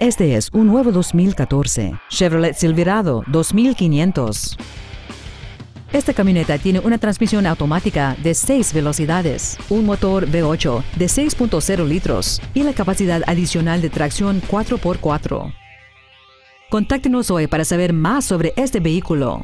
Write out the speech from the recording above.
Este es un nuevo 2014 Chevrolet Silverado 2500. Esta camioneta tiene una transmisión automática de 6 velocidades, un motor V8 de 6.0 litros y la capacidad adicional de tracción 4x4. Contáctenos hoy para saber más sobre este vehículo.